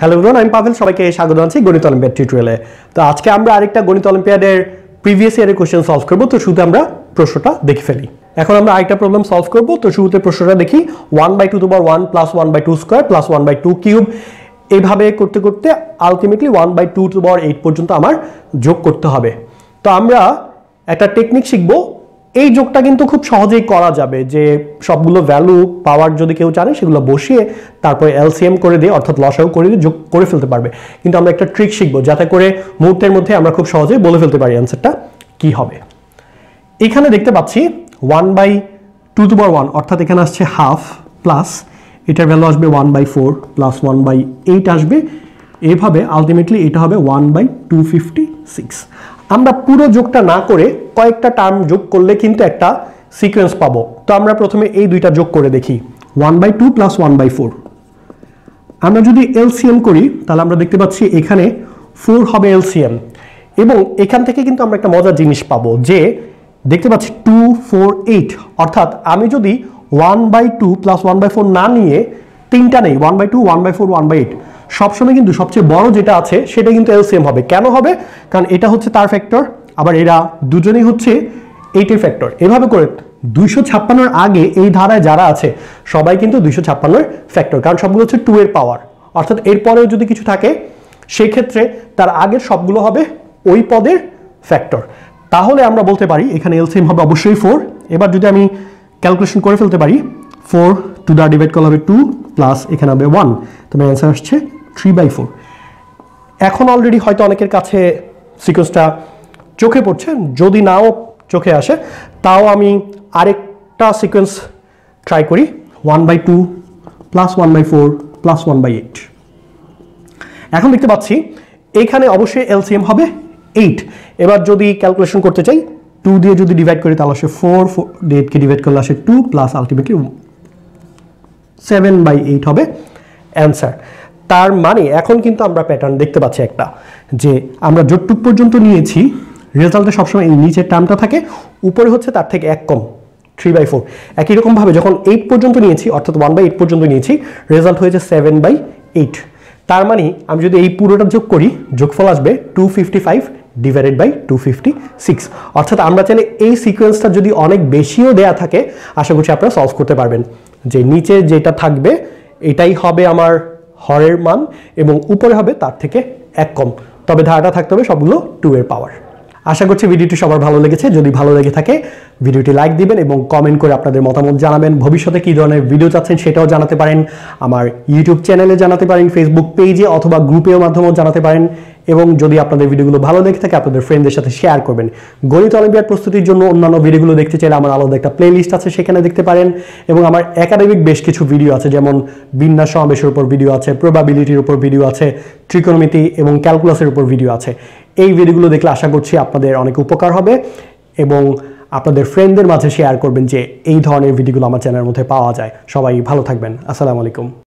Hello everyone আমি পাভেল সবাইকে স্বাগত জানাচ্ছি গণিত অলিম্পিয়াড টিউটোরিয়ালে তো আজকে আমরা আরেকটা গণিত অলিম্পিয়াডের প্রিভিয়াস ইয়ারের কোশ্চেন সলভ করব, তো শুধু আমরা প্রশ্নটা দেখে ফেলি। এখন আমরা আরেকটা প্রবলেম সলভ করব, তো শুরুতে প্রশ্নটা দেখি। One by two bar one plus one by two square plus one by two cube এইভাবে করতে করতে ultimately one by two to eight পর্যন্ত আমার যোগ করতে হবে। তো আমরা একটা টেকনিক শিখব এই যোগটা কিন্তু খুব সহজেই করা যাবে যে সবগুলো ভ্যালু পাওয়ার যদি কেউ জানে, সেগুলো বসিয়ে তারপরে এলসিএম করে দিয়ে, অর্থাৎ লসাও করে দিয়ে যোগ করে ফেলতে পারবে। কিন্তু আমরা একটা ট্রিক শিখব, যাতে করে মুহূর্তের মধ্যে আমরা খুব সহজেই বলে ফেলতে পারি অ্যান্সারটা কি হবে। এখানে দেখতে পাচ্ছি ওয়ান বাই টু টু বার ওয়ান অর্থাৎ এখানে আসছে হাফ প্লাস এটার ভ্যালু আসবে one by four plus one by eight আসবে। এভাবে আলটিমেটলি এটা হবে one by two fifty six আমরা পুরো যোগটা না করে কয়েকটা টার্ম যোগ করলে কিন্তু একটা সিকোয়েন্স পাবো। তো আমরা প্রথমে এই দুইটা যোগ করে দেখি। One by two plus one by four আমরা যদি এলসিএম করি, তাহলে আমরা দেখতে পাচ্ছি এখানে ফোর হবে এলসিএম এবং এখান থেকে কিন্তু আমরা একটা মজার জিনিস পাবো যে, দেখতে পাচ্ছি টু ফোর এইট অর্থাৎ আমি যদি one by two plus one by four না নিয়ে তিনটা নেই one by two one by four one by eight সবসময় কিন্তু সবচেয়ে বড় যেটা আছে, সেটা কিন্তু এলসিএম হবে। কেন হবে? কারণ এটা হচ্ছে তার ফ্যাক্টর আবার এরা দুজনেই হচ্ছে এইটের ফ্যাক্টর এভাবে করে দুইশো ছাপ্পান্নর আগে এই ধারায় যারা আছে, সবাই কিন্তু দুইশো ছাপ্পান্নর ফ্যাক্টর কারণ সবগুলো হচ্ছে টু এর পাওয়ার অর্থাৎ এরপরেও যদি কিছু থাকে সেই ক্ষেত্রে তার আগের সবগুলো হবে ওই পদের ফ্যাক্টর তাহলে আমরা বলতে পারি, এখানে এলসিএম হবে অবশ্যই ফোর এবার যদি আমি ক্যালকুলেশন করে ফেলতে পারি ফোর টু দা ডিভাইড করা হবে টু প্লাস এখানে হবে ওয়ান তোমার অ্যান্সার আসছে থ্রি বাই ফোর এখন অলরেডি হয়তো অনেকের কাছে সিকোয়েন্সটা চোখে পড়ছে, যদি নাও চোখে আসে, তাও আমি আরেকটা সিকোয়েন্স ট্রাই করি one by two plus one by four plus one by eight এখন দেখতে পাচ্ছি, এখানে অবশ্যই এলসিএম হবে এইট এবার যদি ক্যালকুলেশন করতে চাই টু দিয়ে যদি ডিভাইড করি, তাহলে আসে ফোর ফোর এইটকে ডিভাইড করলে আসে two plus ultimately seven by eight হবে অ্যান্সার তার মানে এখন কিন্তু আমরা প্যাটার্ন দেখতে পাচ্ছি একটা, যে আমরা যতটুক পর্যন্ত নিয়েছি রেজাল্টে সবসময় এই নিচের টার্মটা থাকে, উপরে হচ্ছে তার থেকে এক কম থ্রি বাই ফোর একই রকমভাবে যখন এইট পর্যন্ত নিয়েছি, অর্থাৎ ওয়ান বাই এইট পর্যন্ত নিয়েছি রেজাল্ট হয়েছে সেভেন বাই এইট তার মানে আমি যদি এই পুরোটা যোগ করি, যোগফল আসবে two fifty five divided by two fifty six অর্থাৎ আমরা চাইলে এই সিকোয়েন্সটা যদি অনেক বেশিও দেয়া থাকে, আশা করছি আপনারা সলভ করতে পারবেন। যে নিচে যেটা থাকবে, এটাই হবে আমার হরের মান এবং উপরে হবে তার থেকে এক কম। তবে ধারাটা থাকতে হবে সবগুলো টু এর পাওয়ার আশা করছি ভিডিওটি সবার ভালো লেগেছে। যদি ভালো লেগে থাকে, ভিডিওটি লাইক দিবেন এবং কমেন্ট করে আপনাদের মতামত জানাবেন। ভবিষ্যতে কী ধরনের ভিডিও চাচ্ছেন সেটাও জানাতে পারেন। আমার ইউটিউব চ্যানেলে জানাতে পারেন ফেসবুক পেজে অথবা গ্রুপেও মাধ্যমেও জানাতে পারেন। এবং যদি আপনাদের ভিডিওগুলো ভালো লেগে থাকে, আপনাদের ফ্রেন্ডদের সাথে শেয়ার করবেন। গণিত অলিম্পিয়াড প্রস্তুতির জন্য অন্যান্য ভিডিওগুলো দেখতে চাইলে আমার আলাদা একটা প্লে লিস্ট আছে, সেখানে দেখতে পারেন। এবং আমার একাডেমিক বেশ কিছু ভিডিও আছে, যেমন বিন্যাস সমাবেশের উপর ভিডিও আছে প্রবাবিলিটির উপর ভিডিও আছে ট্রিকোনমিতি এবং ক্যালকুলাসের উপর ভিডিও আছে। এই ভিডিওগুলো দেখলে আশা করছি আপনাদের অনেক উপকার হবে এবং আপনাদের ফ্রেন্ডদের মাঝে শেয়ার করবেন যে এই ধরনের ভিডিওগুলো আমার চ্যানেলের মধ্যে পাওয়া যায়। সবাই ভালো থাকবেন। আসসালামু আলাইকুম।